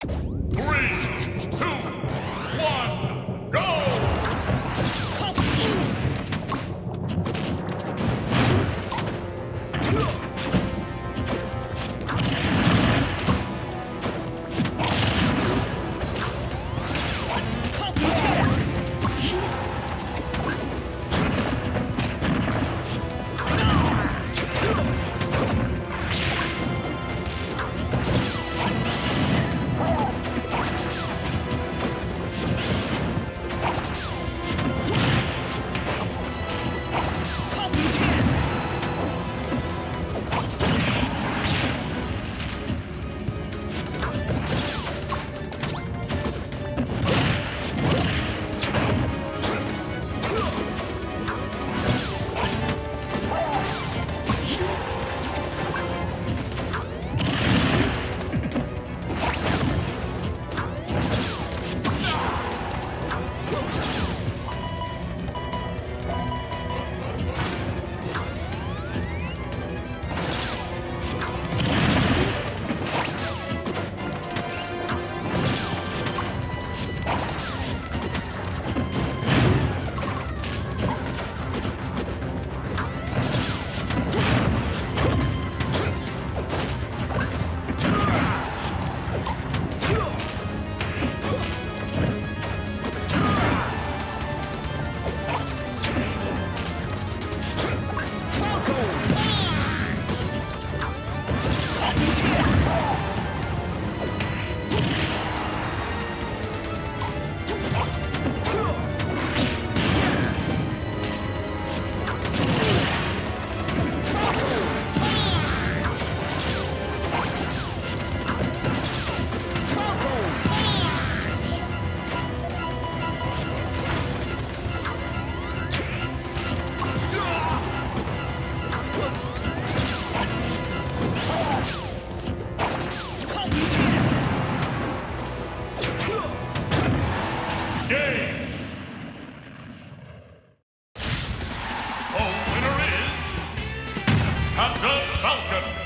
Three, Falcon!